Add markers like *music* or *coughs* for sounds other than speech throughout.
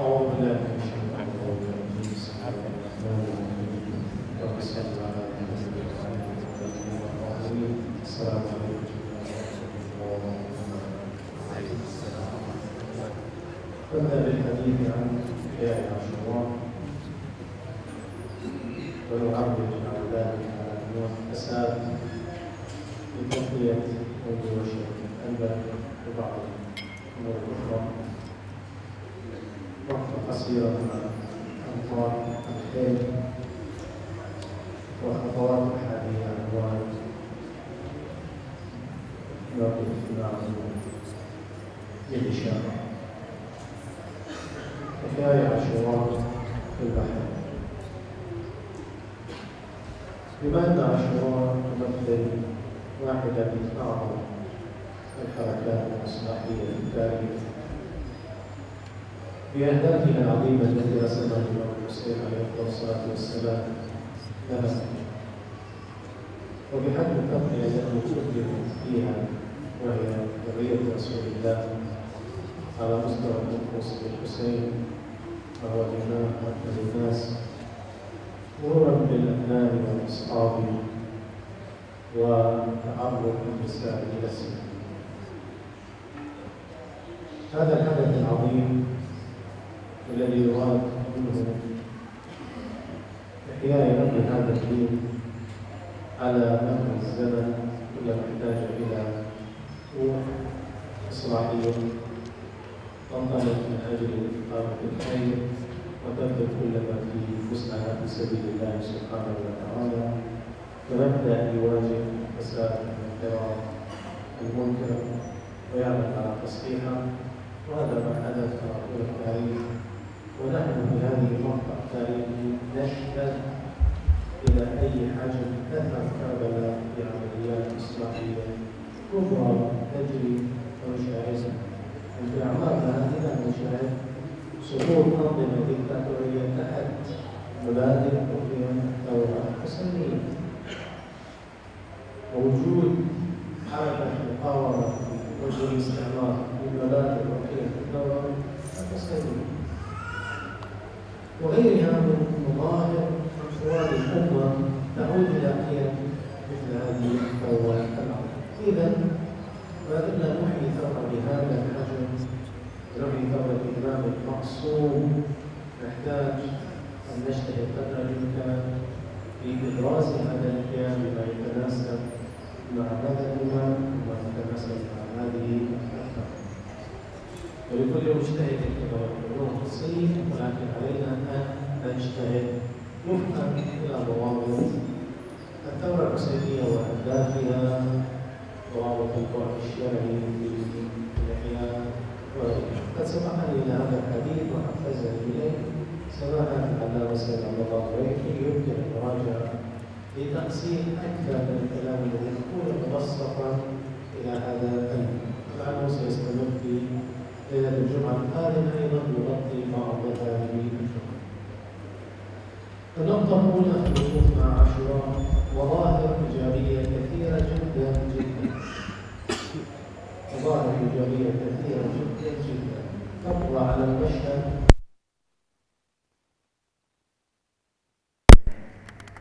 أعوذ بالله من الشيطان الرجيم. بسم الله الرحمن الرحيم صل على محمد وعلى آله وصحبه السلام عليكم بدأ بالحديث عن إحياء عاشوراء ونعرج على ذلك على أنواع الفساد موضوع الشرك الأكبر وبعض الأمور الأخرى قصيرة مع أنظار الخير وخطوات هذه الأنواع نقف معه بالإشارة حكاية عاشوراء في البحر. بما أن عاشوراء تمثل واحدة من أعظم الحركات الإصلاحية في التاريخ. بأهدافها العظيمة التي رسمها الإمام الحسين عليه الصلاة والسلام. لها وبحجم التضحية التي قدمت فيها وهي قضية رسول الله على مستوى النفوس بالحسين وهو الإمام أكمل الناس مرورا بالأبناء والأصحاب وتعرض النساء إلى السنة هذا الحدث العظيم الذي يراد منه إحياء أمر هذا الدين على مر الزمن كلما احتاج إلى روح إصلاحية تنطلق من أجل إقامة الخير وتبذل كل ما في وسعها في سبيل الله سبحانه وتعالى. فمبدأ يواجه فساد الانحراف المنكر ويعمل على تصحيحه. وهذا ما حدث طول التاريخ. ونحن في هذه المقطع التاريخي نشهد إلى أي حجم أثر كربلاء عمليات إصلاحية كبرى تجري في أعمارنا هذه نشاهد سقوط أنظمة ديكتاتورية تحت مبادئ وقيم الثورة الحسينية ووجود حركة مقاومة وجه الاستعمار بمبادئ وقيم الثورة الحسينية وغيرها من مظاهر أفوال الأمة تعود إلى قيم مثل هذه العظيمة. إذا زلنا نحيي ثورة بهذا الحجم نحيي ثورة الإمام المعصوم نحتاج أن نجتهد قدر الإمكان في إبراز هذا الكيان بما يتناسب مع هذا الإمام وما يتناسب مع هذه ولكل مجتهد يقولون نصيب ولكن علينا أن نجتهد وفقا إلى ضوابط الثورة الحسينية وأهدافها ضوابط البعد الشرعي في الإحياء قد سمحني إلى هذا الحديث وحفزني إليه سماحة العلامة سيد عبد الله الريحي يمكن المراجعة لتقسيم أكثر من الكلام الذي نقوله مبسطا إلى هذا الفن لعله سيستمر في ليلة الجمعة القادمة أيضا يغطي بعض هذه الجمعة. النقطة الأولى في الوقوف مع عاشوراء مظاهر إيجابية كثيرة جدا جدا. مظاهر إيجابية كثيرة جدا جدا تطلع على المشهد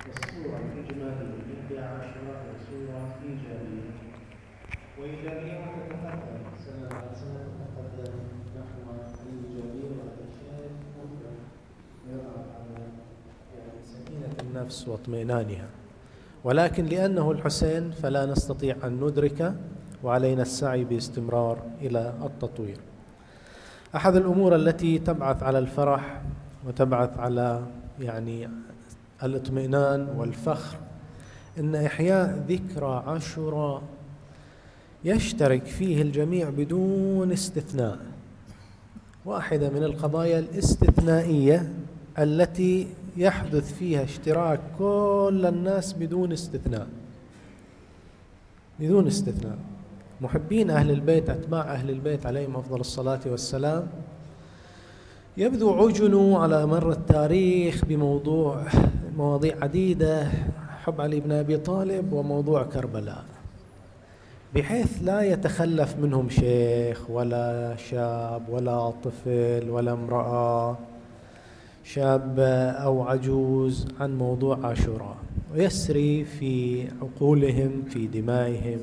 الصورة الإجمالية لعاشوراء صورة إيجابية وإيجابية تتقدم سنة بعد سنة تتقدم نحو الإيجابية وهذا شيء ممكن يضع على يعني سكينة النفس واطمئنانها. ولكن لأنه الحسين فلا نستطيع أن ندركه وعلينا السعي باستمرار إلى التطوير. أحد الأمور التي تبعث على الفرح وتبعث على يعني الاطمئنان والفخر إن إحياء ذكرى عاشوراء يشترك فيه الجميع بدون استثناء. واحدة من القضايا الاستثنائية التي يحدث فيها اشتراك كل الناس بدون استثناء. بدون استثناء. محبين أهل البيت أتباع أهل البيت عليهم أفضل الصلاة والسلام. يبدو عجنوا على مر التاريخ بموضوع مواضيع عديدة حب علي بن أبي طالب وموضوع كربلاء. بحيث لا يتخلف منهم شيخ ولا شاب ولا طفل ولا امرأة. شاب أو عجوز عن موضوع عاشوراء ويسري في عقولهم في دمائهم.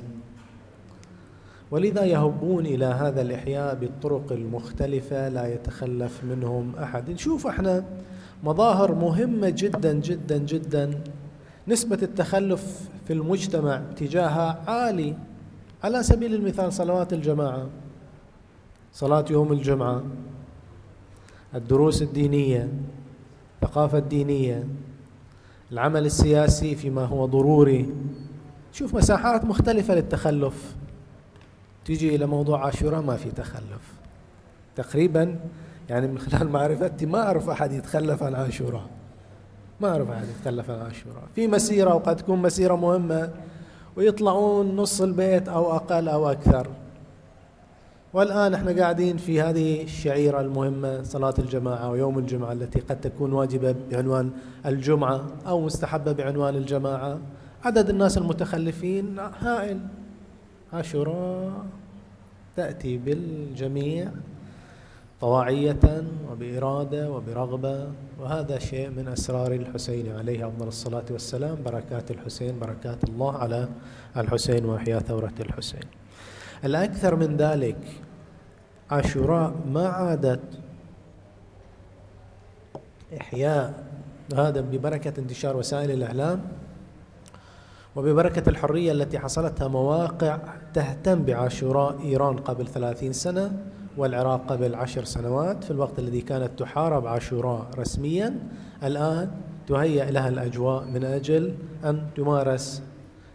ولذا يهبون إلى هذا الإحياء بالطرق المختلفة لا يتخلف منهم أحد. نشوف إحنا مظاهر مهمة جدا جدا جدا نسبة التخلف في المجتمع تجاهها عالي. على سبيل المثال صلوات الجماعة صلاة يوم الجمعة. الدروس الدينية الثقافة الدينية العمل السياسي فيما هو ضروري. شوف مساحات مختلفة للتخلف. تيجي إلى موضوع عاشوراء ما في تخلف. تقريبا يعني من خلال معرفتي ما أعرف أحد يتخلف عن عاشوراء. ما أعرف أحد يتخلف عن عاشوراء. في مسيرة وقد تكون مسيرة مهمة ويطلعون نص البيت أو أقل أو أكثر. والآن إحنا قاعدين في هذه الشعيرة المهمة صلاة الجماعة ويوم الجمعة التي قد تكون واجبة بعنوان الجمعة أو مستحبة بعنوان الجماعة. عدد الناس المتخلفين هائل. عاشوراء تأتي بالجميع طواعية وبإرادة وبرغبة وهذا شيء من أسرار الحسين عليه أفضل الصلاة والسلام. بركات الحسين بركات الله على الحسين وإحياء ثورة الحسين. الأكثر من ذلك عاشوراء ما عادت إحياء هذا ببركة انتشار وسائل الإعلام وببركة الحرية التي حصلتها مواقع تهتم بعاشوراء إيران قبل ثلاثين سنة والعراق قبل عشر سنوات في الوقت الذي كانت تحارب عاشوراء رسميا. الآن تهيأ لها الأجواء من أجل أن تمارس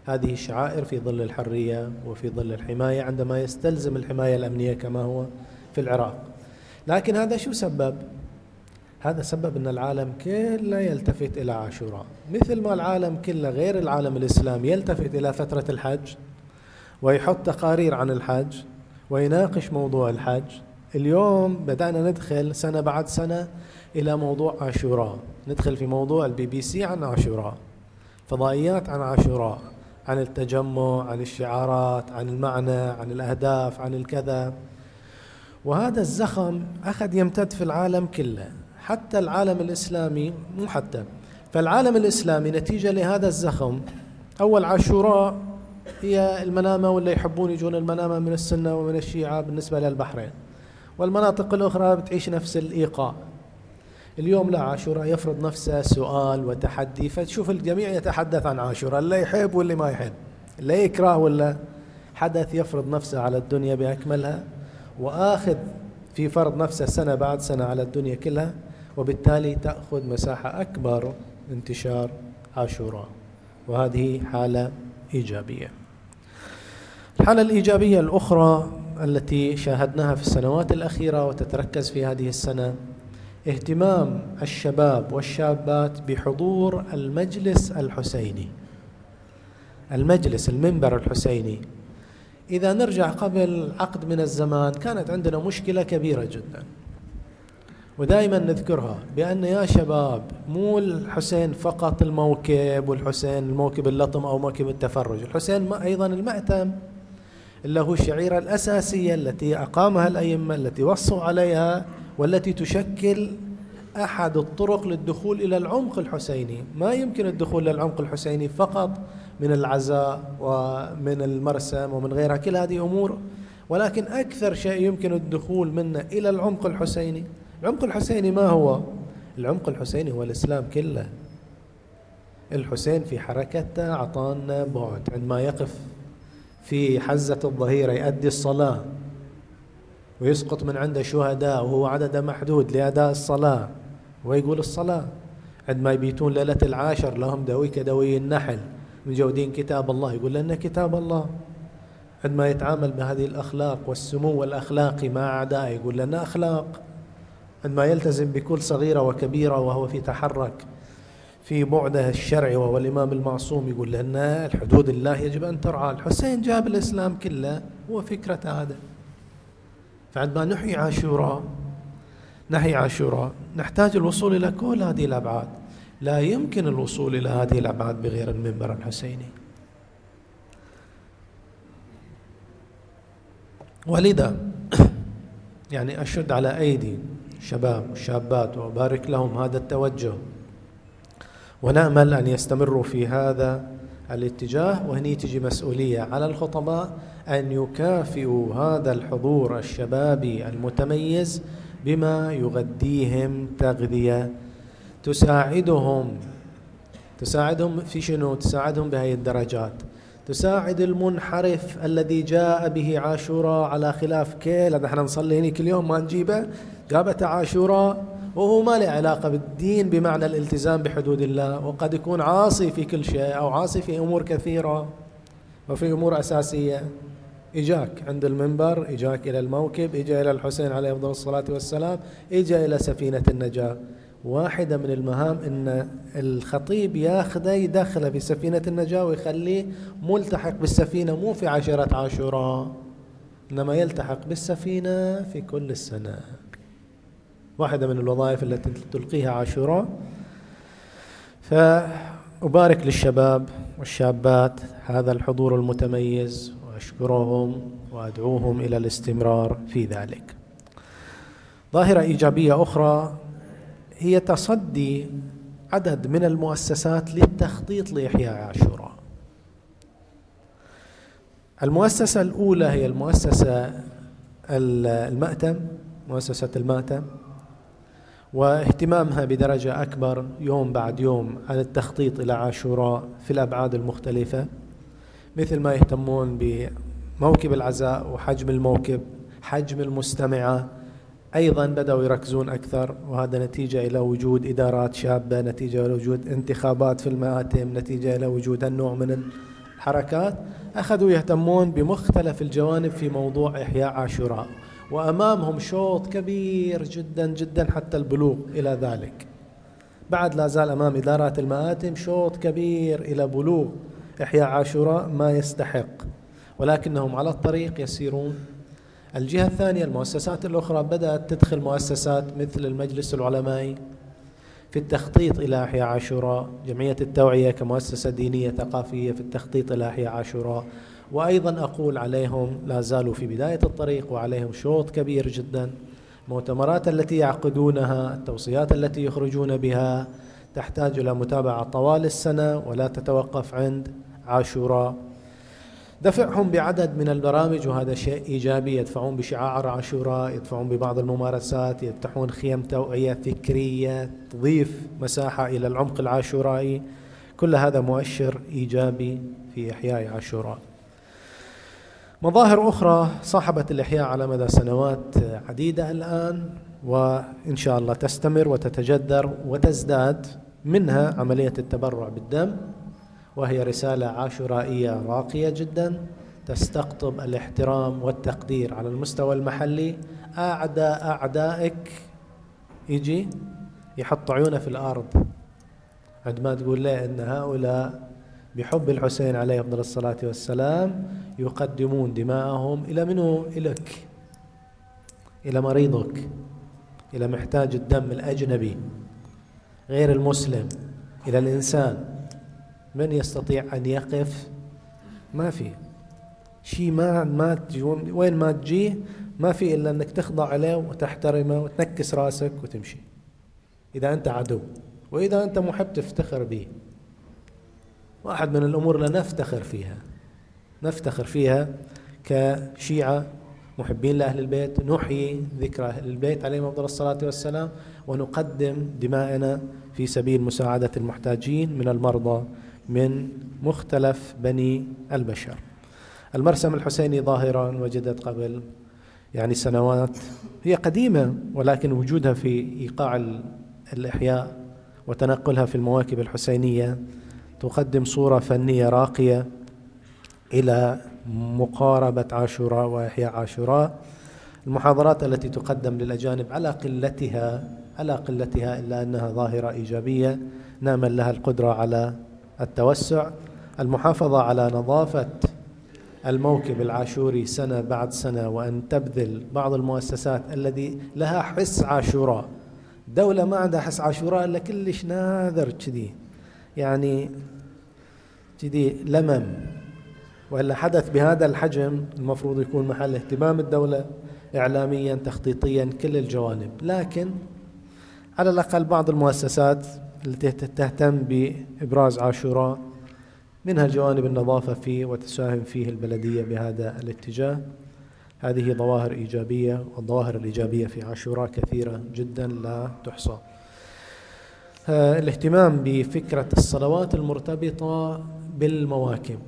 هذه الشعائر في ظل الحرية وفي ظل الحماية عندما يستلزم الحماية الأمنية كما هو في العراق. لكن هذا شو سبب؟ هذا سبب أن العالم كله يلتفت إلى عاشوراء. مثل ما العالم كله غير العالم الإسلامي يلتفت إلى فترة الحج ويحط تقارير عن الحج ويناقش موضوع الحج. اليوم بدأنا ندخل سنة بعد سنة إلى موضوع عاشوراء. ندخل في موضوع البي بي سي عن عاشوراء فضائيات عن عاشوراء. عن التجمع عن الشعارات عن المعنى عن الأهداف عن الكذا. وهذا الزخم أخذ يمتد في العالم كله حتى العالم الإسلامي مو حتى. فالعالم الإسلامي نتيجة لهذا الزخم أول عاشوراء هي المنامة واللي يحبون يجون المنامة من السنة ومن الشيعة بالنسبة للبحرين. والمناطق الأخرى بتعيش نفس الإيقاع. اليوم لا عاشوراء يفرض نفسه سؤال وتحدي فتشوف الجميع يتحدث عن عاشوراء اللي يحب واللي ما يحب. اللي يكره ولا حدث يفرض نفسه على الدنيا بأكملها وآخذ في فرض نفسه سنة بعد سنة على الدنيا كلها وبالتالي تأخذ مساحة أكبر انتشار عاشوراء. وهذه حالة إيجابية. الحالة الإيجابية الأخرى التي شاهدناها في السنوات الأخيرة وتتركز في هذه السنة اهتمام الشباب والشابات بحضور المجلس الحسيني. المجلس المنبر الحسيني. إذا نرجع قبل عقد من الزمان كانت عندنا مشكلة كبيرة جدا. ودائما نذكرها بأن يا شباب مو الحسين فقط الموكب والحسين الموكب اللطم أو موكب التفرج. الحسين أيضا المأتم اللي هو الشعيرة الأساسية التي أقامها الأئمة التي وصوا عليها والتي تشكل أحد الطرق للدخول إلى العمق الحسيني. ما يمكن الدخول للعمق الحسيني فقط من العزاء ومن المرسم ومن غيرها. كل هذه أمور ولكن أكثر شيء يمكن الدخول منه إلى العمق الحسيني. العمق الحسيني ما هو؟ العمق الحسيني هو الإسلام كله. الحسين في حركته أعطانا بعد عندما يقف في حزة الظهيرة يؤدي الصلاة. ويسقط من عنده شهداء وهو عدد محدود لأداء الصلاة. ويقول الصلاة عندما يبيتون ليلة العاشر لهم دوي كدوي النحل مجودين كتاب الله. يقول لنا كتاب الله. عندما يتعامل بهذه الأخلاق والسمو الأخلاقي مع أعدائه يقول لنا أخلاق. عندما يلتزم بكل صغيرة وكبيرة وهو في تحرك في بعده الشرعي وهو الإمام المعصوم يقول لنا الحدود الله يجب أن ترعى. الحسين جاب الإسلام كله هو فكرة هذا. فعندما نحيي عاشوراء نحيي عاشوراء نحتاج الوصول إلى كل هذه الأبعاد. لا يمكن الوصول إلى هذه الأبعاد بغير المنبر الحسيني. ولذا *coughs* يعني أشد على أيدي الشباب والشابات وأبارك لهم هذا التوجه. ونأمل أن يستمروا في هذا الاتجاه وهني تجي مسؤولية على الخطباء أن يكافئوا هذا الحضور الشبابي المتميز بما يغذيهم تغذية. تساعدهم تساعدهم في شنو؟ تساعدهم بهذه الدرجات. تساعد المنحرف الذي جاء به عاشوراء على خلاف كيل إحنا نصلي هنا كل يوم ما نجيبه. جابت عاشوراء وهو ما له علاقة بالدين بمعنى الالتزام بحدود الله وقد يكون عاصي في كل شيء أو عاصي في أمور كثيرة وفي أمور أساسية. إجاك عند المنبر إجاك إلى الموكب إجا إلى الحسين عليه أفضل الصلاة والسلام إجا إلى سفينة النجاة. واحدة من المهام أن الخطيب ياخذه يدخله في سفينة النجاة ويخليه ملتحق بالسفينة مو في عشرة عاشوراء إنما يلتحق بالسفينة في كل السنة. واحدة من الوظائف التي تلقيها عاشوراء. فأبارك للشباب والشابات هذا الحضور المتميز. وأشكرهم وأدعوهم إلى الاستمرار في ذلك. ظاهرة إيجابية أخرى هي تصدي عدد من المؤسسات للتخطيط لإحياء عاشوراء. المؤسسة الأولى هي المؤسسة المأتم مؤسسة المأتم واهتمامها بدرجة أكبر يوم بعد يوم على التخطيط إلى عاشوراء في الأبعاد المختلفة. مثل ما يهتمون بموكب العزاء وحجم الموكب حجم المستمعة. أيضا بدأوا يركزون أكثر وهذا نتيجة إلى وجود إدارات شابة نتيجة إلى وجود انتخابات في المآتم نتيجة إلى وجود النوع من الحركات. أخذوا يهتمون بمختلف الجوانب في موضوع إحياء عاشوراء وأمامهم شوط كبير جدا جدا حتى البلوغ إلى ذلك. بعد لا زال أمام إدارات المآتم شوط كبير إلى بلوغ. إحياء عاشوراء ما يستحق. ولكنهم على الطريق يسيرون. الجهة الثانية المؤسسات الأخرى بدأت تدخل مؤسسات مثل المجلس العلمائي في التخطيط إلى أحياء عاشوراء. جمعية التوعية كمؤسسة دينية ثقافية في التخطيط إلى أحياء عاشوراء. وأيضا أقول عليهم لا زالوا في بداية الطريق وعليهم شوط كبير جدا. المؤتمرات التي يعقدونها التوصيات التي يخرجون بها تحتاج إلى متابعة طوال السنة ولا تتوقف عند عاشوراء. دفعهم بعدد من البرامج وهذا شيء إيجابي. يدفعون بشعار عاشوراء يدفعون ببعض الممارسات يفتحون خيم توعية فكرية تضيف مساحة إلى العمق العاشورائي. كل هذا مؤشر إيجابي في إحياء عاشوراء. مظاهر أخرى صاحبت الإحياء على مدى سنوات عديدة الآن وإن شاء الله تستمر وتتجذر وتزداد. منها عملية التبرع بالدم وهي رسالة عاشورائية راقية جدا تستقطب الاحترام والتقدير على المستوى المحلي. أعداء أعدائك يجي يحط عيونه في الأرض. عندما تقول له أن هؤلاء بحب الحسين عليه أفضل الصلاة والسلام يقدمون دماءهم إلى منو؟ إليك. إلى مريضك. إلى محتاج الدم الأجنبي. غير المسلم إلى الإنسان من يستطيع أن يقف؟ ما في. شيء ما ما وين ما تجيه ما في إلا أنك تخضع له وتحترمه وتنكس رأسك وتمشي. إذا أنت عدو وإذا أنت محب تفتخر به. واحد من الأمور اللي نفتخر فيها. نفتخر فيها كشيعة محبين لأهل البيت نحيي ذكرى أهل البيت عليهم أفضل الصلاة والسلام ونقدم دماءنا في سبيل مساعدة المحتاجين من المرضى من مختلف بني البشر. المرسم الحسيني ظاهرة وجدت قبل يعني سنوات هي قديمة ولكن وجودها في إيقاع الإحياء وتنقلها في المواكب الحسينية تقدم صورة فنية راقية إلى مقاربة عاشوراء وإحياء عاشوراء. المحاضرات التي تقدم للأجانب على قلتها على قلتها إلا أنها ظاهرة إيجابية نامل لها القدرة على التوسع. المحافظة على نظافة الموكب العاشوري سنة بعد سنة وأن تبذل بعض المؤسسات الذي لها حس عاشوراء. دولة ما عندها حس عاشوراء إلا كلش ناذر كذي. يعني كذي لمم. وإلا حدث بهذا الحجم المفروض يكون محل اهتمام الدولة إعلاميا تخطيطيا كل الجوانب. لكن على الأقل بعض المؤسسات التي تهتم بإبراز عاشوراء منها جوانب النظافة فيه وتساهم فيه البلدية بهذا الاتجاه. هذه ظواهر إيجابية والظواهر الإيجابية في عاشوراء كثيرة جدا لا تحصى. آه، الاهتمام بفكرة الصلوات المرتبطة بالمواكب.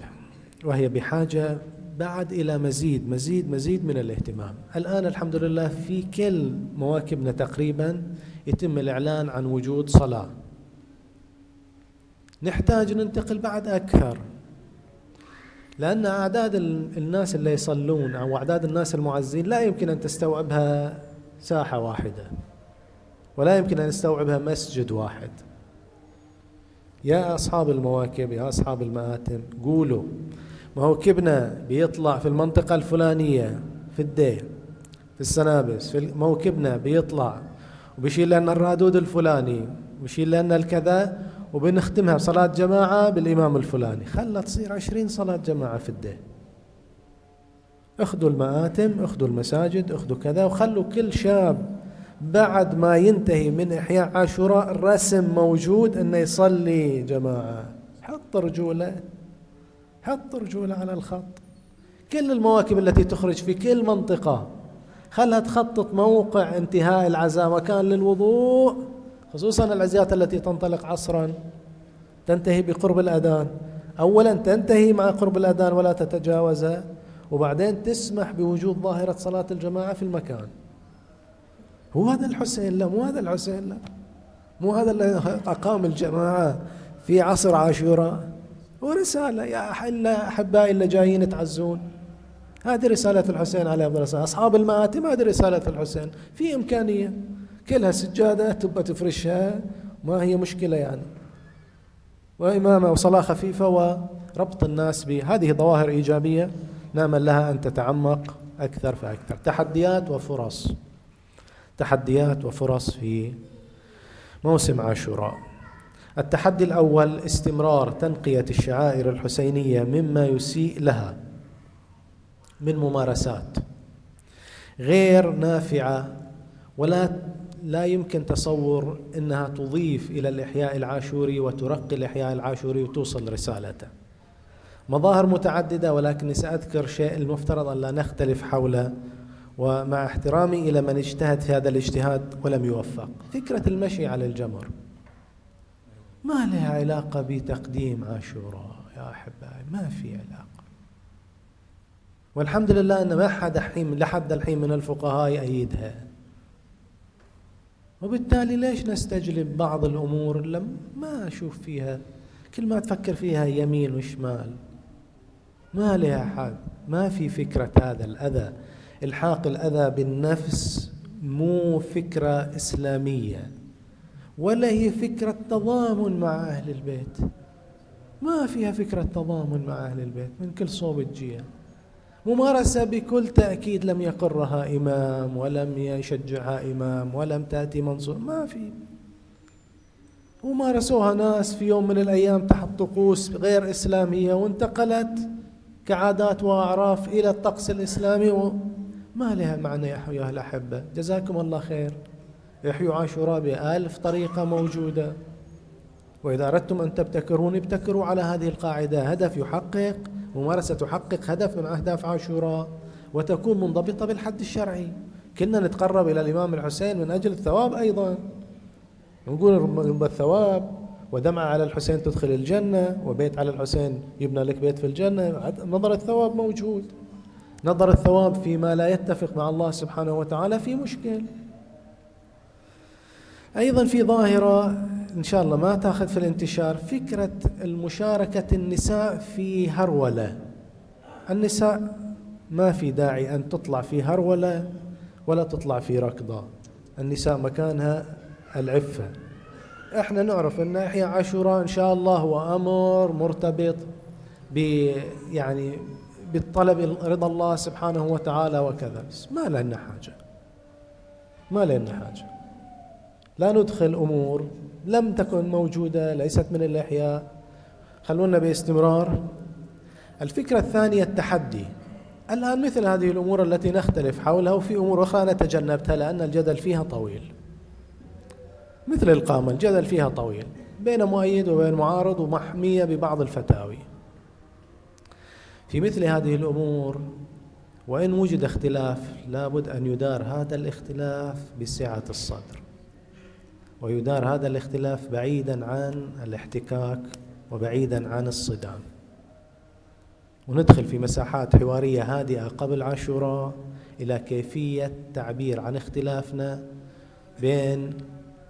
وهي بحاجة بعد إلى مزيد مزيد مزيد من الاهتمام. الآن الحمد لله في كل مواكبنا تقريبا يتم الإعلان عن وجود صلاة. نحتاج ننتقل بعد أكثر لأن أعداد الناس اللي يصلون أو أعداد الناس المعزين لا يمكن أن تستوعبها ساحة واحدة ولا يمكن أن يستوعبها مسجد واحد. يا أصحاب المواكب يا أصحاب المآتم قولوا. موكبنا بيطلع في المنطقة الفلانية في الدي في السنابس في موكبنا بيطلع وبيشيل لنا الرادود الفلاني وبيشيل لنا الكذا وبنختمها بصلاة جماعة بالإمام الفلاني. خلها تصير عشرين صلاة جماعة في الدين أخذوا المآتم أخذوا المساجد أخذوا كذا وخلوا كل شاب بعد ما ينتهي من إحياء عاشوراء الرسم موجود أنه يصلي جماعة. حط رجوله حط رجوله على الخط. كل المواكب التي تخرج في كل منطقة. خلها تخطط موقع انتهاء العزاء مكان للوضوء خصوصا العزيات التي تنطلق عصرا. تنتهي بقرب الأذان. أولا تنتهي مع قرب الأذان ولا تتجاوزه. وبعدين تسمح بوجود ظاهرة صلاة الجماعة في المكان. هو هذا الحسين لا مو هذا الحسين لا. مو هذا اللي أقام الجماعة في عصر عاشوراء. ورسالة يا أحبائي اللي جايين تعزون. هذه رسالة الحسين عليه أفضل الصلاة. أصحاب المآتم هذه رسالة الحسين في إمكانية. كلها سجادة تبقى تفرشها ما هي مشكلة يعني. وإمامة وصلاة خفيفة وربط الناس بهذه ظواهر إيجابية نامل لها أن تتعمق أكثر فأكثر. تحديات وفرص. تحديات وفرص في موسم عاشوراء التحدي الأول استمرار تنقية الشعائر الحسينية مما يسيء لها من ممارسات غير نافعة ولا لا يمكن تصور إنها تضيف إلى الإحياء العاشوري وترقي الإحياء العاشوري وتوصل رسالته. مظاهر متعددة ولكني سأذكر شيء المفترض أن لا نختلف حوله ومع احترامي إلى من اجتهد في هذا الاجتهاد ولم يوفق. فكرة المشي على الجمر ما لها علاقة بتقديم عاشوراء يا أحبائي ما في علاقة. والحمد لله أن ما حد الحين لحد الحين من الفقهاء يأيدها. وبالتالي ليش نستجلب بعض الأمور لم ما أشوف فيها كل ما تفكر فيها يمين وشمال ما لها حد ما في فكرة هذا الأذى إلحاق الأذى بالنفس مو فكرة إسلامية ولا هي فكرة تضامن مع أهل البيت. ما فيها فكرة تضامن مع أهل البيت من كل صوب تجيها. ممارسة بكل تأكيد لم يقرها إمام ولم يشجعها إمام ولم تأتي منصور ما في. ومارسوها ناس في يوم من الأيام تحت طقوس غير إسلامية وانتقلت كعادات وأعراف إلى الطقس الإسلامي ما لها معنى يا أيها الأحبة جزاكم الله خير. يحيوا عاشوراء بألف طريقة موجودة. وإذا أردتم أن تبتكرون ابتكروا على هذه القاعدة. هدف يحقق ممارسة تحقق هدف من أهداف عاشوراء. وتكون منضبطة بالحد الشرعي. كنا نتقرب إلى الإمام الحسين من أجل الثواب أيضا. نقول الثواب ودمعة على الحسين تدخل الجنة وبيت على الحسين يبنى لك بيت في الجنة. نظر الثواب موجود. نظر الثواب فيما لا يتفق مع الله سبحانه وتعالى في مشكل. أيضا في ظاهرة إن شاء الله ما تأخذ في الانتشار فكرة المشاركة النساء في هرولة. النساء ما في داعي أن تطلع في هرولة ولا تطلع في ركضة. النساء مكانها العفة. إحنا نعرف إن إحياء عاشوراء إن شاء الله هو أمر مرتبط ب يعني بالطلب رضا الله سبحانه وتعالى وكذا. بس ما لنا حاجة. ما لنا حاجة. لا ندخل أمور لم تكن موجودة ليست من الإحياء. خلونا باستمرار. الفكرة الثانية التحدي. الآن مثل هذه الأمور التي نختلف حولها وفي أمور أخرى أنا تجنبتها لأن الجدل فيها طويل. مثل القامة الجدل فيها طويل. بين مؤيد وبين معارض ومحمية ببعض الفتاوي. في مثل هذه الأمور وإن وجد اختلاف لابد أن يدار هذا الاختلاف بسعة الصدر. ويدار هذا الاختلاف بعيدا عن الاحتكاك وبعيدا عن الصدام. وندخل في مساحات حوارية هادئة قبل عاشوراء إلى كيفية تعبير عن اختلافنا بين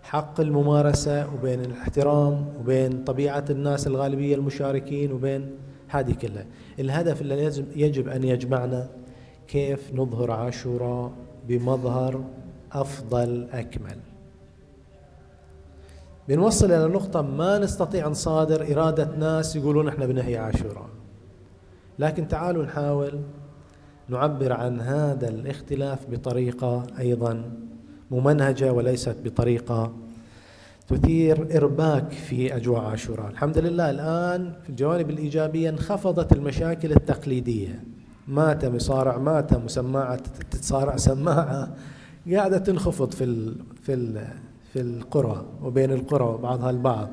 حق الممارسة وبين الاحترام وبين طبيعة الناس الغالبية المشاركين وبين هذه كلها. الهدف الذي يجب أن يجمعنا كيف نظهر عاشوراء بمظهر أفضل أكمل. بنوصل إلى نقطة ما نستطيع نصادر إرادة ناس يقولون إحنا بنحيي عاشوراء. لكن تعالوا نحاول نعبر عن هذا الاختلاف بطريقة أيضا ممنهجة وليست بطريقة تثير إرباك في أجواء عاشوراء. الحمد لله الآن في الجوانب الإيجابية انخفضت المشاكل التقليدية. مات مصارع مات مسماعة تتصارع سماعة قاعدة تنخفض في ال في ال في القرى وبين القرى وبعضها البعض.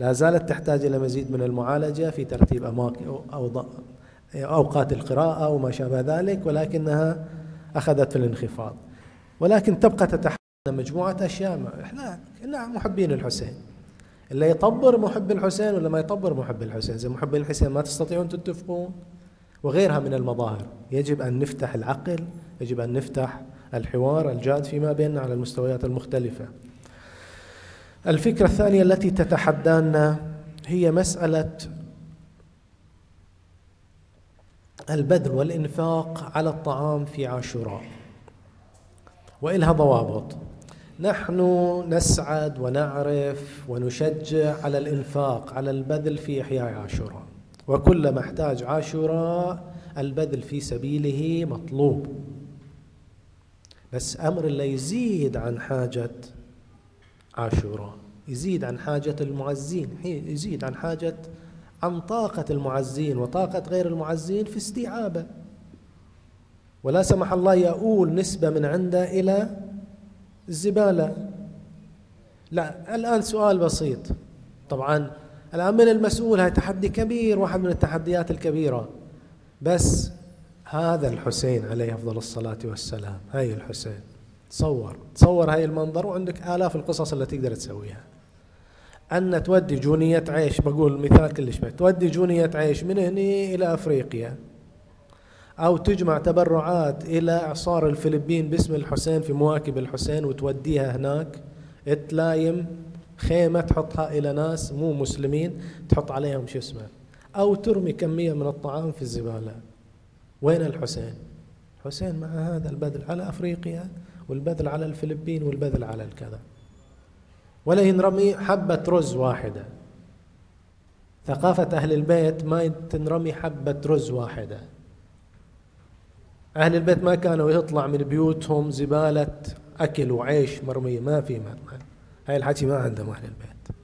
لا زالت تحتاج إلى مزيد من المعالجة في ترتيب أماكن أو أوقات القراءة وما شابه ذلك ولكنها أخذت في الانخفاض. ولكن تبقى تتحدث مجموعة أشياء إحنا كنا محبين الحسين. اللي يطبر محب الحسين ولا ما يطبر محب الحسين. زي محب الحسين ما تستطيعون تتفقون وغيرها من المظاهر. يجب أن نفتح العقل يجب أن نفتح الحوار الجاد فيما بيننا على المستويات المختلفة. الفكرة الثانية التي تتحدانا هي مسألة البذل والإنفاق على الطعام في عاشوراء. وإلها ضوابط. نحن نسعد ونعرف ونشجع على الإنفاق على البذل في إحياء عاشوراء. وكلما احتاج عاشوراء البذل في سبيله مطلوب. بس أمر اللي يزيد عن حاجة عاشوراء يزيد عن حاجة المعزين يزيد عن حاجة عن طاقة المعزين وطاقة غير المعزين في استيعابه. ولا سمح الله يؤول نسبة من عنده إلى الزبالة. لا الآن سؤال بسيط. طبعا الآن من المسؤول؟ هاي تحدي كبير واحد من التحديات الكبيرة. بس هذا الحسين عليه أفضل الصلاة والسلام. هاي الحسين. تصور تصور هاي المنظر وعندك آلاف القصص اللي تقدر تسويها. أن تودي جونية عيش بقول مثال كلش تودي جونية عيش من هنا إلى أفريقيا. أو تجمع تبرعات إلى إعصار الفلبين باسم الحسين في مواكب الحسين وتوديها هناك. تلايم خيمة تحطها إلى ناس مو مسلمين تحط عليهم شو اسمه أو ترمي كمية من الطعام في الزبالة. وين الحسين؟ الحسين مع هذا البذل على أفريقيا والبذل على الفلبين والبذل على الكذا. ولا ينرمي حبة رز واحدة. ثقافة أهل البيت ما تنرمي حبة رز واحدة. أهل البيت ما كانوا يطلع من بيوتهم زبالة أكل وعيش مرمية ما في ما هاي الحكي ما عندهم أهل البيت.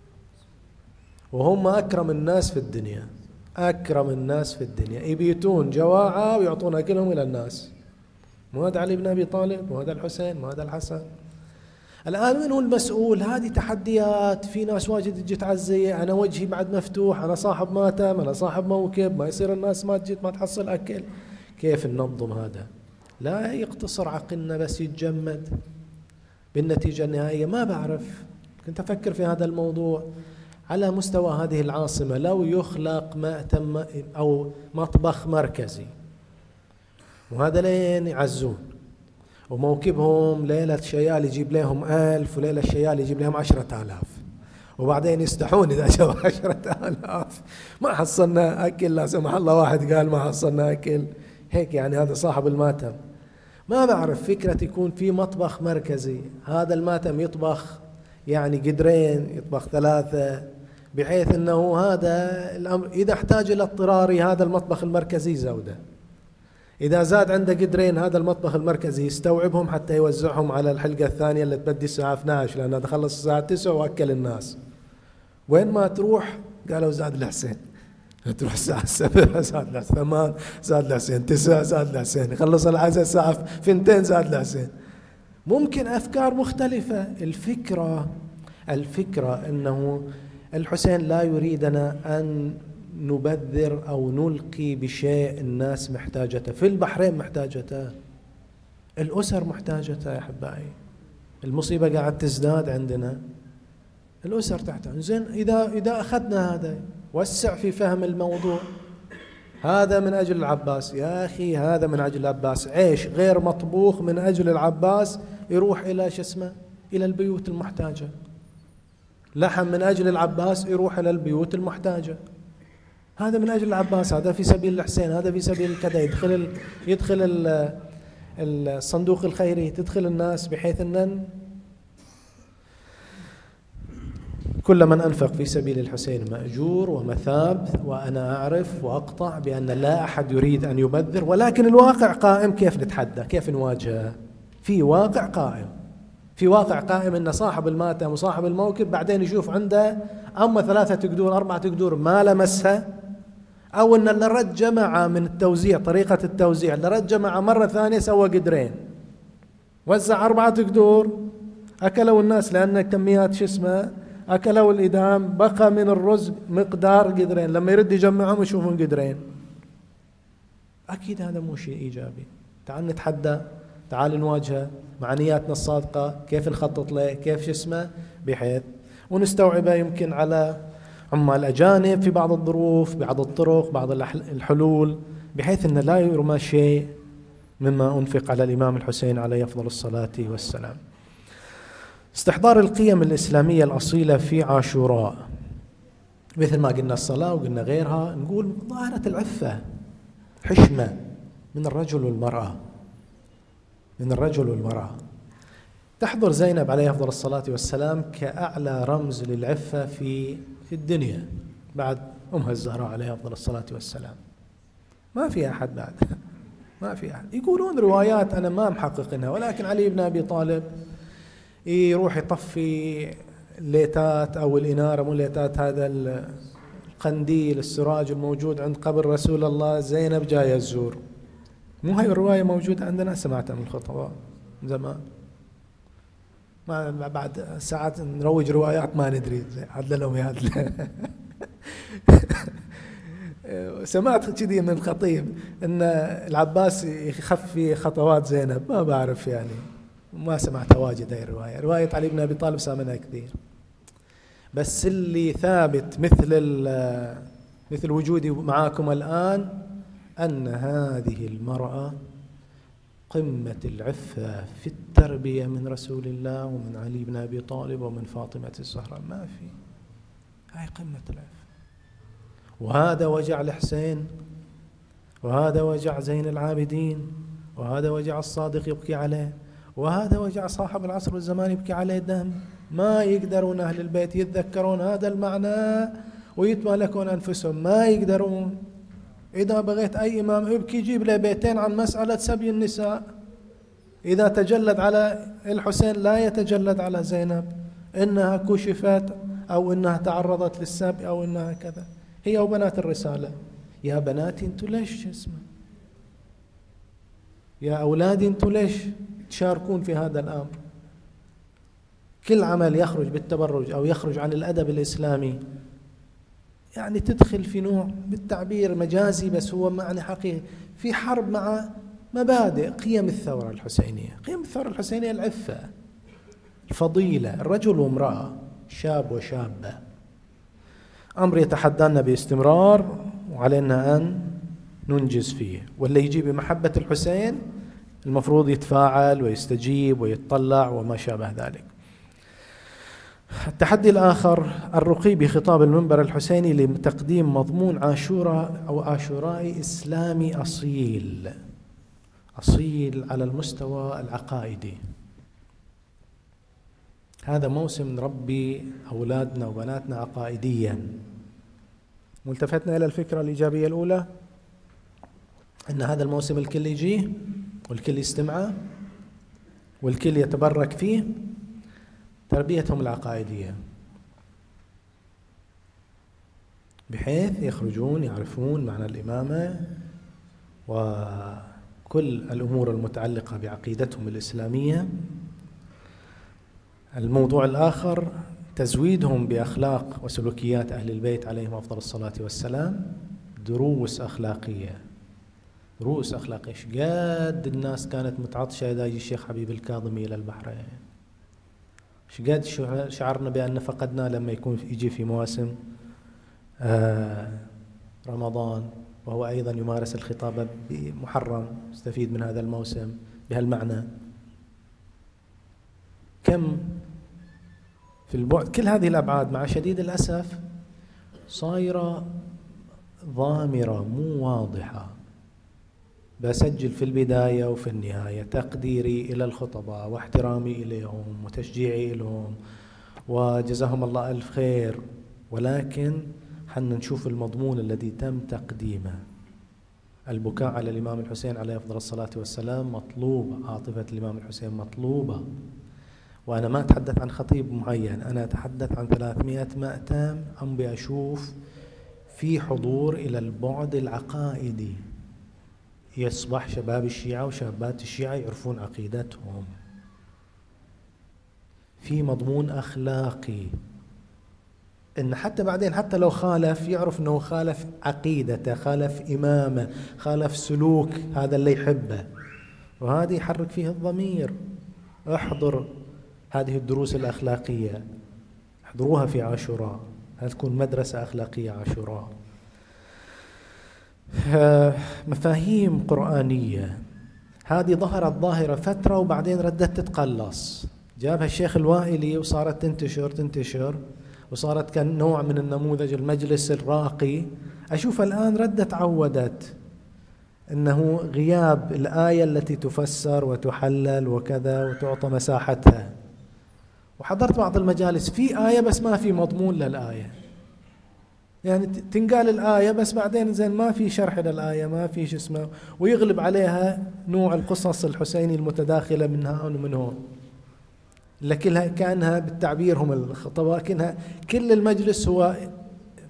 وهم أكرم الناس في الدنيا أكرم الناس في الدنيا. يبيتون جواعة ويعطون أكلهم إلى الناس. مو هذا علي بن أبي طالب؟ مو هذا الحسين؟ مو هذا الحسن؟ الآن من هو المسؤول؟ هذه تحديات في ناس واجد تجي تعزي أنا وجهي بعد مفتوح أنا صاحب ماتم أنا صاحب موكب ما يصير الناس ما تجي ما تحصل أكل. كيف ننظم هذا؟ لا يقتصر عقلنا بس يتجمد. بالنتيجة النهائية ما بعرف. كنت أفكر في هذا الموضوع. على مستوى هذه العاصمة لو يخلق مأتم أو مطبخ مركزي وهذا لين يعزون وموكبهم ليلة شيال يجيب لهم ألف وليلة الشيال يجيب لهم عشرة آلاف وبعدين يستحون إذا جاءوا *laughs* عشرة آلاف. ما حصلنا أكل لا سمح الله واحد قال ما حصلنا أكل. هيك يعني هذا صاحب الماتم. ما بعرف فكرة يكون في مطبخ مركزي. هذا الماتم يطبخ يعني قدرين يطبخ ثلاثة بحيث أنه هذا الأمر إذا احتاج إلى اضطراري هذا المطبخ المركزي زوده. إذا زاد عنده قدرين هذا المطبخ المركزي يستوعبهم حتى يوزعهم على الحلقة الثانية اللي تبدي الساعة 12 لأنها تخلص الساعة 9 وأكل الناس. وين ما تروح؟ قالوا زاد الحسين. تروح الساعة سبعة زاد له ثمان زاد له حسين تسعة زاد له حسين يخلص العزاء الساعة فنتين زاد له حسين ممكن أفكار مختلفة. الفكرة الفكرة أنه الحسين لا يريدنا أن نبذر أو نلقي بشيء الناس محتاجته. في البحرين محتاجته. الأسر محتاجته يا أحبائي المصيبة قاعد تزداد عندنا. الأسر تحتاج. زين إذا إذا أخذنا هذا وسع في فهم الموضوع. هذا من أجل العباس. يا أخي هذا من أجل العباس. عيش غير مطبوخ من أجل العباس يروح إلى شو اسمه؟ إلى البيوت المحتاجة. لحم من أجل العباس يروح إلى البيوت المحتاجة. هذا من أجل العباس. هذا في سبيل الحسين. هذا في سبيل كذا يدخل يدخل ال الصندوق الخيري. تدخل الناس بحيث أن كل من أنفق في سبيل الحسين مأجور ومثاب وأنا أعرف وأقطع بأن لا أحد يريد أن يبذر ولكن الواقع قائم. كيف نتحدى؟ كيف نواجهه في واقع قائم. في واقع قائم أن صاحب الماتم وصاحب الموكب بعدين يشوف عنده أما ثلاثة قدور أربعة قدور ما لمسها أو أن اللي جمع من التوزيع طريقة التوزيع اللي جمع مرة ثانية سوى قدرين. وزع أربعة قدور أكلوا الناس لأن كميات شو اسمه؟ أكلوا الإدام بقى من الرز مقدار قدرين. لما يرد يجمعهم يشوفون قدرين. أكيد هذا مو شيء إيجابي. تعال نتحدى تعال نواجهه مع نياتنا الصادقة. كيف نخطط له؟ كيف شو اسمه؟ بحيث. ونستوعبه يمكن على عمال أجانب في بعض الظروف بعض الطرق بعض الحلول بحيث أن لا يرمى شيء مما أنفق على الإمام الحسين عليه أفضل الصلاة والسلام. استحضار القيم الإسلامية الأصيلة في عاشوراء. مثل ما قلنا الصلاة وقلنا غيرها نقول ظاهرة العفة حشمة من الرجل والمرأة. من الرجل والمرأة. تحضر زينب عليه أفضل الصلاة والسلام كأعلى رمز للعفة في في الدنيا بعد أمها الزهراء عليه أفضل الصلاة والسلام. ما في أحد بعد. *laughs* ما في أحد. يقولون روايات أنا ما محقق إنها ولكن علي بن أبي طالب يروح يطفي الليتات أو الإنارة مو الليتات هذا القنديل السراج الموجود عند قبر رسول الله زينب جاية تزور. مو هاي الرواية موجودة عندنا؟ سمعتها من الخطباء زمان. ما بعد ساعات نروج روايات ما ندري عدل لهم يا *laughs* سمعت كذي من الخطيب إن العباس يخفي خطوات زينب ما بعرف يعني. ما سمعتها واجد هاي الرواية. رواية علي بن أبي طالب سامنها كثير. بس اللي ثابت مثل مثل وجودي معاكم الآن أن هذه المرأة قمة العفة في التربية من رسول الله ومن علي بن أبي طالب ومن فاطمة الزهراء. ما في. هاي قمة العفة. وهذا وجع الحسين وهذا وجع زين العابدين وهذا وجع الصادق يبكي عليه. وهذا وجع صاحب العصر والزمان يبكي عليه دم. ما يقدرون أهل البيت يتذكرون هذا المعنى ويتمالكون أنفسهم. ما يقدرون. إذا بغيت أي إمام ابكي جيب له بيتين عن مسألة سبي النساء. إذا تجلد على الحسين لا يتجلد على زينب. إنها كشفت أو إنها تعرضت للسبي أو إنها كذا. هي وبنات الرسالة. يا بناتي أنتوا ليش اسمه؟ يا أولادي أنتوا ليش تشاركون في هذا الأمر. كل عمل يخرج بالتبرج أو يخرج عن الأدب الإسلامي يعني تدخل في نوع بالتعبير مجازي بس هو معنى حقيقي. في حرب مع مبادئ قيم الثورة الحسينية. قيم الثورة الحسينية العفة الفضيلة الرجل وامرأة شاب وشابة. أمر يتحدانا باستمرار وعلينا أن ننجز فيه. واللي يجي بمحبة الحسين المفروض يتفاعل ويستجيب ويتطلع وما شابه ذلك. التحدي الآخر الرقي بخطاب المنبر الحسيني لتقديم مضمون عاشوراء أو عاشورائي إسلامي أصيل أصيل على المستوى العقائدي. هذا موسم نربي أولادنا وبناتنا عقائديا. ملتفتنا إلى الفكرة الإيجابية الأولى أن هذا الموسم الكل يجيه والكل يستمعه والكل يتبرك فيه تربيتهم العقائدية. بحيث يخرجون يعرفون معنى الإمامة وكل الأمور المتعلقة بعقيدتهم الإسلامية. الموضوع الآخر تزويدهم بأخلاق وسلوكيات أهل البيت عليهم أفضل الصلاة والسلام دروس أخلاقية. دروس أخلاقية قد الناس كانت متعطشة إذا يجي الشيخ حبيب الكاظمي إلى البحرين. قد شعرنا بأن فقدنا لما يكون يجي في مواسم آه، رمضان وهو أيضا يمارس الخطابة بمحرم يستفيد من هذا الموسم بهالمعنى. كم في البعد كل هذه الأبعاد مع شديد الأسف صايرة ضامرة مو واضحة. بسجل في البداية وفي النهاية تقديري إلى الخطباء واحترامي إليهم وتشجيعي لهم وجزاهم الله ألف خير. ولكن حنا نشوف المضمون الذي تم تقديمه. البكاء على الإمام الحسين عليه أفضل الصلاة والسلام مطلوب عاطفة الإمام الحسين مطلوبة. وأنا ما أتحدث عن خطيب معين. أنا أتحدث عن 300 مأتم. أم بأشوف في حضور إلى البعد العقائدي. يصبح شباب الشيعة وشابات الشيعة يعرفون عقيدتهم. في مضمون أخلاقي. إن حتى بعدين حتى لو خالف يعرف إنه خالف عقيدته خالف إمامه خالف سلوك هذا اللي يحبه. وهذا يحرك فيه الضمير. احضر هذه الدروس الأخلاقية. احضروها في عاشوراء. تكون مدرسة أخلاقية عاشوراء؟ مفاهيم قرآنية. هذه ظهرت ظاهرة فترة وبعدين ردت تتقلص. جابها الشيخ الوائلي وصارت تنتشر تنتشر وصارت كنوع من النموذج المجلس الراقي. أشوف الآن ردت عودت أنه غياب الآية التي تفسر وتحلل وكذا وتعطى مساحتها. وحضرت بعض المجالس في آية بس ما في مضمون للآية. يعني تنقال الآية بس بعدين زين ما في شرح للآية ما في شو اسمه ويغلب عليها نوع القصص الحسيني المتداخلة من هون ومن هون. لكنها كأنها بالتعبيرهم الخطباء كانها كل المجلس هو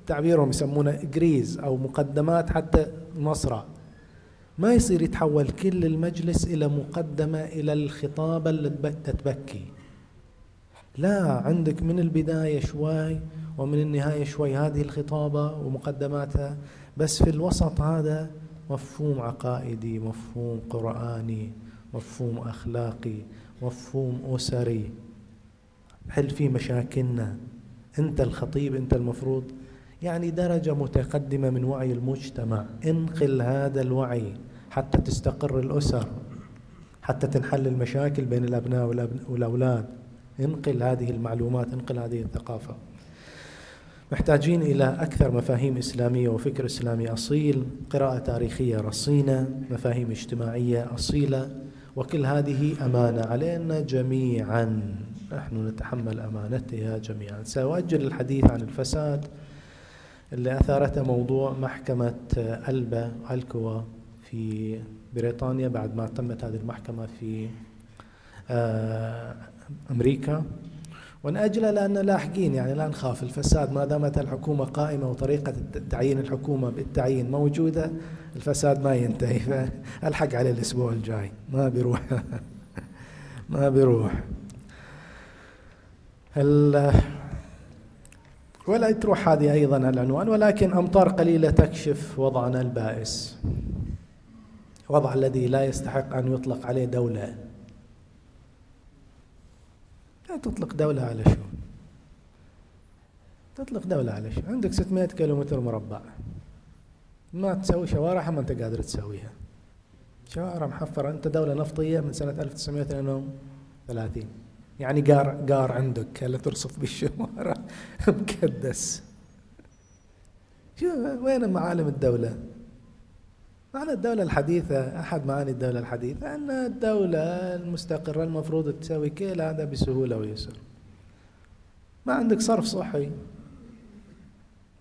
تعبيرهم يسمونه جريز أو مقدمات حتى مصرع ما يصير يتحول كل المجلس إلى مقدمة إلى الخطابه اللي تبكي لا عندك من البداية شوي ومن النهاية شوي هذه الخطابة ومقدماتها بس في الوسط هذا مفهوم عقائدي مفهوم قرآني مفهوم أخلاقي مفهوم أسري. حل فيه مشاكلنا. أنت الخطيب أنت المفروض. يعني درجة متقدمة من وعي المجتمع. انقل هذا الوعي حتى تستقر الأسر. حتى تنحل المشاكل بين الأبناء والأولاد. انقل هذه المعلومات انقل هذه الثقافة. محتاجين إلى أكثر مفاهيم إسلامية وفكر إسلامي أصيل قراءة تاريخية رصينة مفاهيم اجتماعية أصيلة وكل هذه أمانة. علينا جميعا. نحن نتحمل أمانتها جميعا. سأؤجل الحديث عن الفساد اللي أثارته موضوع محكمة ألبا ألكوا في بريطانيا بعد ما تمت هذه المحكمة في آه، أمريكا. ونأجله لأن لاحقين يعني لا نخاف. الفساد ما دامت الحكومة قائمة وطريقة تعيين الحكومة بالتعيين موجودة الفساد ما ينتهي. *laughs* فالحق عليه الأسبوع الجاي. ما بيروح. *laughs* ما بيروح. ولا تروح هذه أيضا العنوان ولكن أمطار قليلة تكشف وضعنا البائس. وضع الذي لا يستحق أن يطلق عليه دولة. لا تطلق دولة على شو؟ تطلق دولة على شو؟ عندك 600 كيلومتر مربع. ما تسوي شوارع ما أنت قادر تسويها. شوارع محفرة. أنت دولة نفطية من سنة 1932 يعني قار قار عندك اللي ترصف بالشوارع. *laughs* مكدس شو؟ وين معالم الدولة؟ معنى الدولة الحديثة أحد معاني الدولة الحديثة أن الدولة المستقرة المفروض تسوي كل هذا بسهولة ويسر. ما عندك صرف صحي.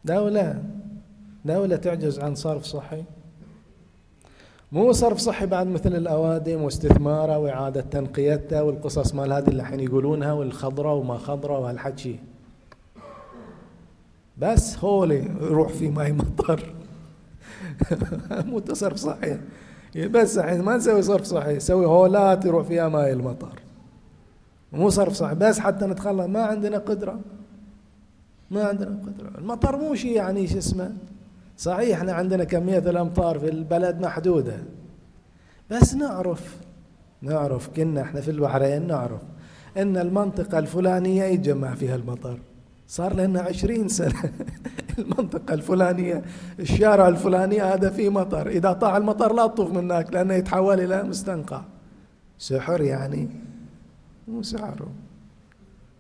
دولة دولة تعجز عن صرف صحي. مو صرف صحي بعد مثل الأوادم واستثمارها وإعادة تنقيتها والقصص مال هذه اللي الحين يقولونها والخضرة وما خضرة وهالحكي. بس هولي يروح في ماي مطر. *laughs* مو تصرف صحيح. بس الحين ما نسوي صرف صحيح نسوي هولات يروح فيها ماي المطر مو صرف صحيح بس حتى نتخلص ما عندنا قدرة. ما عندنا قدرة. المطر مو شيء يعني شو اسمه صحيح إحنا عندنا كمية الأمطار في البلد محدودة. بس نعرف نعرف كنا إحنا في البحرين نعرف إن المنطقة الفلانية يتجمع فيها المطر صار لنا عشرين سنة. *laughs* *laughs* المنطقة الفلانية الشارع الفلاني هذا فيه مطر. إذا طاع المطر لا تطوف من هناك لأنه يتحول إلى مستنقع. سحر يعني مو سحر.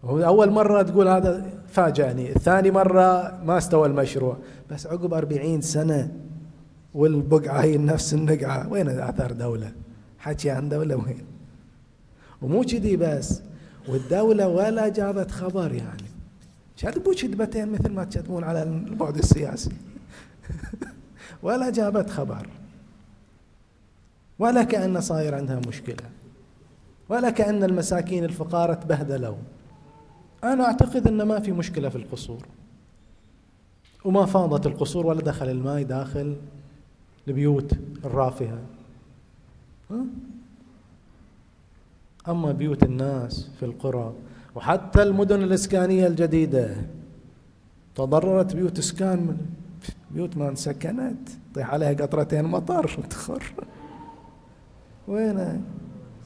هو أول مرة تقول هذا فاجأني. ثاني مرة ما استوى المشروع. بس عقب أربعين سنة والبقعة هي نفس النقعة. وين آثار دولة؟ حكي عن دولة وين؟ ومو كذي بس. والدولة ولا جابت خبر يعني. كتبوا كذبتين مثل ما تكتبون على البعد السياسي. *laughs* ولا جابت خبر. ولا كأن صاير عندها مشكلة. ولا كأن المساكين الفقارة تبهدلوا. أنا أعتقد أن ما في مشكلة في القصور. وما فاضت القصور ولا دخل الماء داخل البيوت الرافهة. أما بيوت الناس في القرى وحتى المدن الإسكانية الجديدة تضررت بيوت إسكان من بيوت ما انسكنت. طيح عليها قطرتين مطر *laughs* تخر وين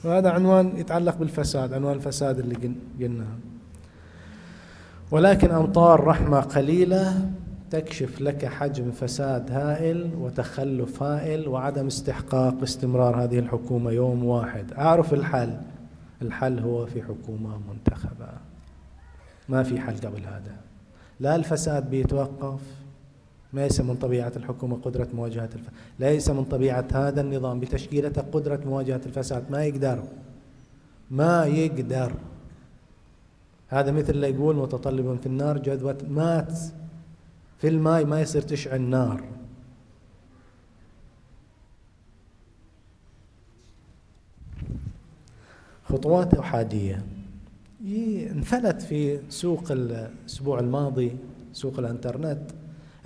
وهذا عنوان يتعلق بالفساد عنوان الفساد اللي قلناه. ولكن أمطار رحمة قليلة تكشف لك حجم فساد هائل وتخلف هائل وعدم استحقاق استمرار هذه الحكومة يوم واحد. أعرف الحل. الحل هو في حكومة منتخبة. ما في حل قبل هذا. لا الفساد بيتوقف ليس من طبيعة الحكومة قدرة مواجهة الفساد ليس من طبيعة هذا النظام. بتشكيلته قدرة مواجهة الفساد ما يقدر. ما يقدر. هذا مثل اللي يقول متطلب في النار جذوة مات. في الماء ما يصير تشعل نار خطوات أحادية. انفلت في سوق الأسبوع الماضي سوق الإنترنت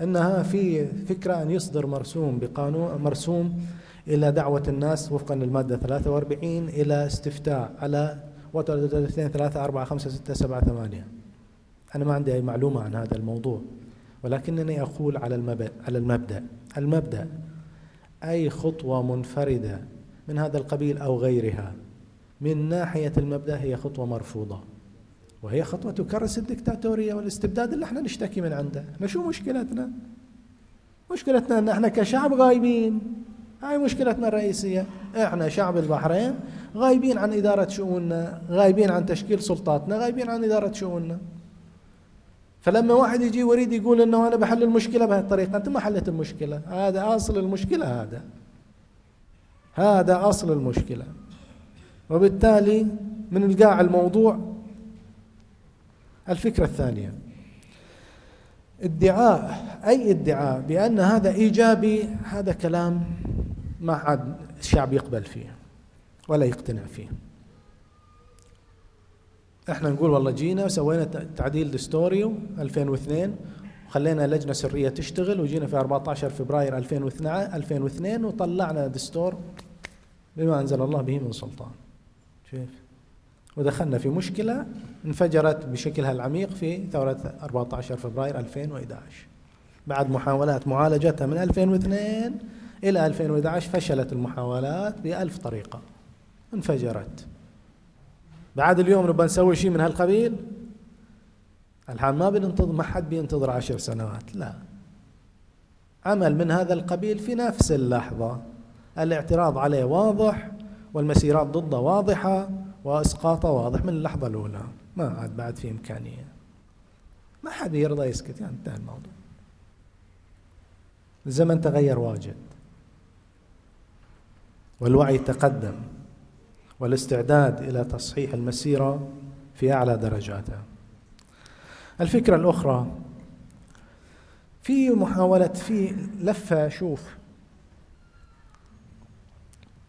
أنها في فكرة أن يصدر مرسوم بقانون مرسوم إلى دعوة الناس وفقا للمادة 43 إلى استفتاء على 2 3 4 5 6 7 8 أنا ما عندي أي معلومة عن هذا الموضوع ولكنني أقول على المبدأ على المبدأ. المبدأ أي خطوة منفردة من هذا القبيل أو غيرها من ناحية المبدأ هي خطوة مرفوضة. وهي خطوة تكرس الدكتاتورية والاستبداد اللي إحنا نشتكي من عنده. إحنا شو مشكلتنا؟ مشكلتنا ان إحنا كشعب غايبين. هاي مشكلتنا الرئيسية. إحنا شعب البحرين غايبين عن إدارة شؤوننا غايبين عن تشكيل سلطاتنا غايبين عن إدارة شؤوننا. فلما واحد يجي ويريد يقول إنه أنا بحل المشكلة بهالطريقة أنت ما حلت المشكلة. هذا أصل المشكلة هذا. هذا أصل المشكلة. وبالتالي من القاع الموضوع الفكرة الثانية. ادعاء أي ادعاء؟ بأن هذا إيجابي هذا كلام ما عاد الشعب يقبل فيه ولا يقتنع فيه. إحنا نقول والله جينا وسوينا تعديل دستوري 2002 وخلينا لجنة سرية تشتغل وجينا في 14 فبراير 2002 وطلعنا دستور بما أنزل الله به من سلطان. شايف ودخلنا في مشكلة انفجرت بشكلها العميق في ثورة 14 فبراير 2011 بعد محاولات معالجتها من 2002 إلى 2011 فشلت المحاولات بألف طريقة. انفجرت. بعد اليوم نبغى نسوي شيء من هالقبيل؟ الحال ما بننتظر ما حد بينتظر عشر سنوات لا. عمل من هذا القبيل في نفس اللحظة. الاعتراض عليه واضح والمسيرات ضده واضحة وإسقاطه واضح من اللحظة الأولى. ما عاد بعد في إمكانية. ما حد يرضى يسكت يعني انتهى الموضوع. الزمن تغير واجد. والوعي تقدم. والاستعداد إلى تصحيح المسيرة في أعلى درجاتها الفكرة الأخرى في محاولة في لفة شوف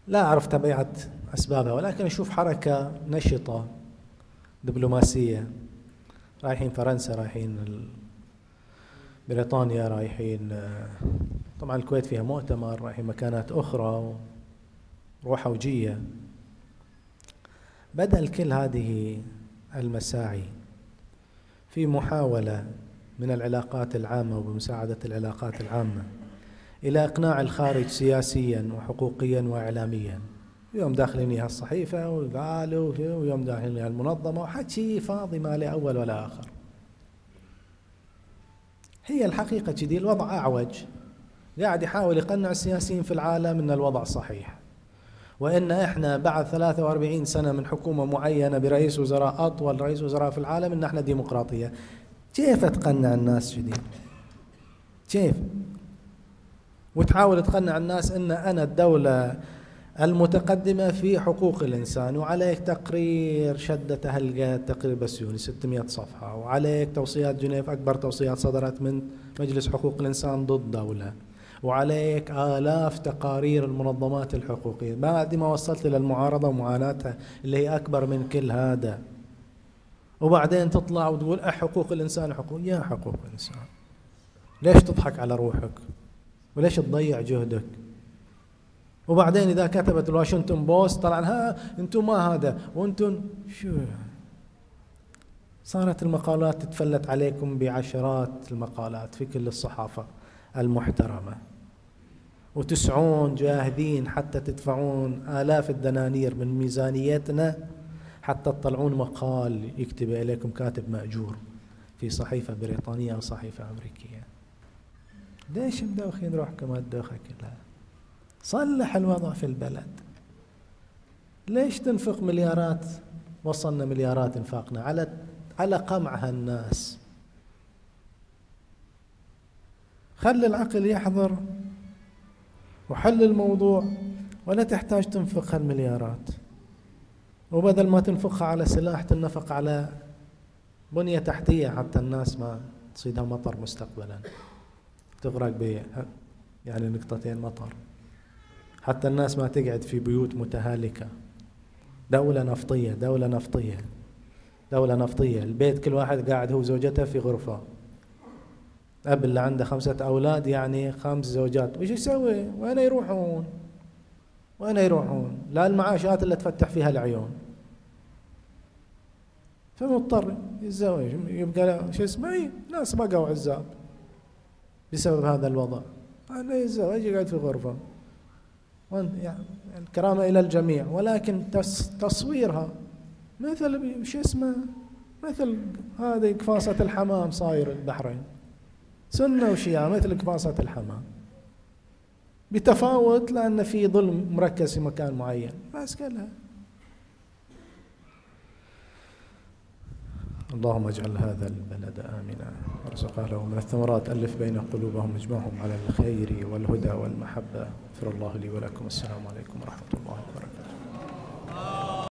لا أعرف طبيعة أسبابها ولكن أشوف حركة نشطة دبلوماسية. رايحين فرنسا رايحين بريطانيا رايحين طبعا الكويت فيها مؤتمر رايحين مكانات أخرى روحة وجية. بدل كل هذه المساعي في محاولة من العلاقات العامة وبمساعدة العلاقات العامة. إلى إقناع الخارج سياسيا وحقوقيا وإعلاميا. يوم داخلين إياها الصحيفة وقالوا ويوم داخلين إياها المنظمة وحكي فاضي ما له أول ولا آخر. هي الحقيقة كذي الوضع أعوج. قاعد يحاول يقنع السياسيين في العالم أن الوضع صحيح. وإن إحنا بعد 43 سنة من حكومة معينة برئيس وزراء أطول رئيس وزراء في العالم إن إحنا ديمقراطية. كيف تقنع الناس كذي؟ كيف؟ وتحاول تقنع الناس إن أنا الدولة المتقدمة في حقوق الإنسان وعليك تقرير شدته هلقى تقرير بسيوني 600 صفحة وعليك توصيات جنيف أكبر توصيات صدرت من مجلس حقوق الإنسان ضد دولة وعليك آلاف تقارير المنظمات الحقوقية. بعد ما وصلت إلى المعارضة ومعاناتها اللي هي أكبر من كل هذا. وبعدين تطلع وتقول أه حقوق الإنسان حقوق يا حقوق الإنسان ليش تضحك على روحك؟ وليش تضيع جهدك؟ وبعدين إذا كتبت الواشنطن بوست طلع ها أنتم ما هذا وأنتم شو؟ صارت المقالات تتفلت عليكم بعشرات المقالات في كل الصحافة المحترمة. وتسعون جاهدين حتى تدفعون آلاف الدنانير من ميزانيتنا حتى تطلعون مقال يكتب إليكم كاتب مأجور في صحيفة بريطانية أو صحيفة أمريكية. ليش مدوخين روحكم هالدوخة كلها صلح الوضع في البلد. ليش تنفق مليارات؟ وصلنا مليارات انفاقنا على على قمع هالناس خلي العقل يحضر وحل الموضوع ولا تحتاج تنفق هالمليارات. وبدل ما تنفقها على سلاح تنفق على بنية تحتية حتى الناس ما تصيدها مطر مستقبلا. تغرق ب يعني نقطتين مطر. حتى الناس ما تقعد في بيوت متهالكة. دولة نفطية دولة نفطية دولة نفطية. البيت كل واحد قاعد هو زوجته في غرفة. أب اللي عنده خمسة أولاد يعني خمس زوجات. وش يسوي؟ وين يروحون؟ وين يروحون؟ لا المعاشات اللي تفتح فيها العيون. فمضطر. يتزوج. يبقى شو اسمه؟ ناس بقوا عزاب. بسبب هذا الوضع. أنا يتزوج يقعد في غرفة يعني الكرامة إلى الجميع ولكن تصويرها مثل شو اسمه؟ مثل هذه قفاصة الحمام صاير البحرين. سنة وشيعة مثل قفاصة الحمام. بتفاوت لأن في ظلم مركز في مكان معين. بس كلها اللهم اجعل هذا البلد آمنا. وارزق أهله من الثمرات. ألف بين قلوبهم اجمعهم على الخير والهدى والمحبة. اغفر الله لي ولكم. السلام عليكم ورحمة الله وبركاته.